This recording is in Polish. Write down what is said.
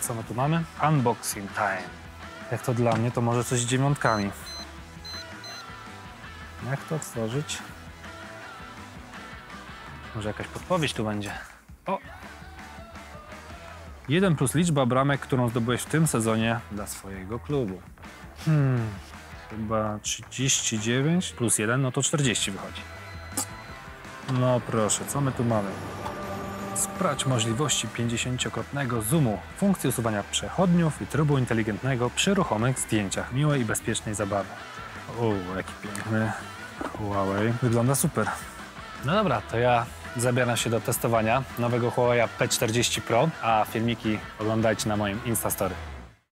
Co my tu mamy. Unboxing time. Jak to dla mnie, to może coś z dziewiątkami. Jak to otworzyć? Może jakaś podpowiedź tu będzie. O! Jeden plus liczba bramek, którą zdobyłeś w tym sezonie dla swojego klubu. Hmm, chyba 39 plus 1, no to 40 wychodzi. No proszę, co my tu mamy? Sprawdź możliwości 50-krotnego zoomu, funkcję usuwania przechodniów i trybu inteligentnego przy ruchomych zdjęciach. Miłej i bezpiecznej zabawy. O, jaki piękny Huawei. Wygląda super. No dobra, to ja zabieram się do testowania nowego Huawei P40 Pro, a filmiki oglądajcie na moim Instastory.